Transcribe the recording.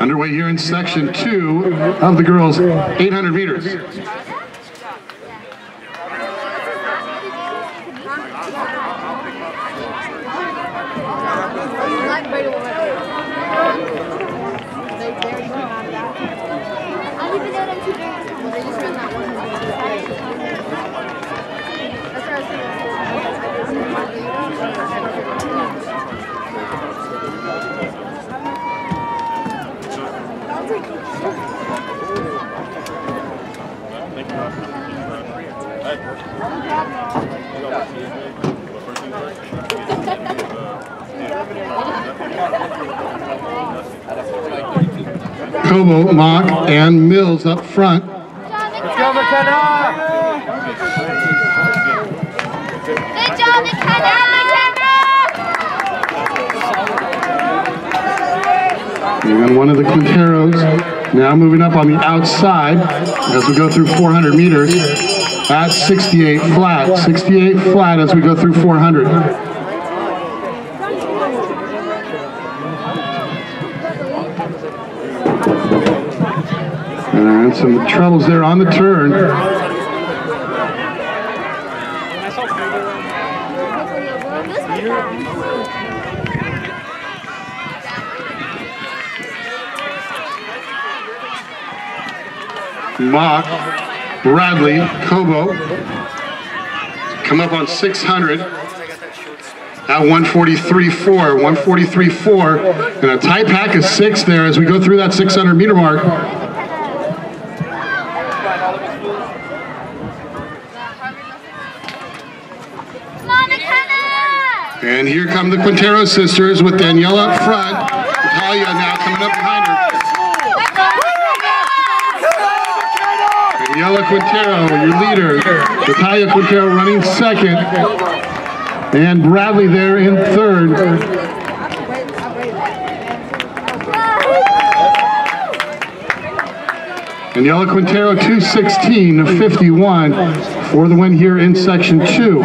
Underway here in section two of the girls 800 meters. Kobo, Mock, and Mills up front. Let's go, McKenna! Good job, McKenna! And one of the Quinteros now moving up on the outside as we go through 400 meters at 68 flat. 68 flat as we go through 400. And some troubles there on the turn. Mock, Bradley, Kobo come up on 600 at 143.4, 143.4, and a tight pack of six there as we go through that 600 meter mark. And here come the Quintero sisters with Daniela up front. Natalia now coming up behind her. Daniela Quintero, your leader. Natalia Quintero running second. And Bradley there in third. And Daniela Quintero 216 51 for the win here in section two.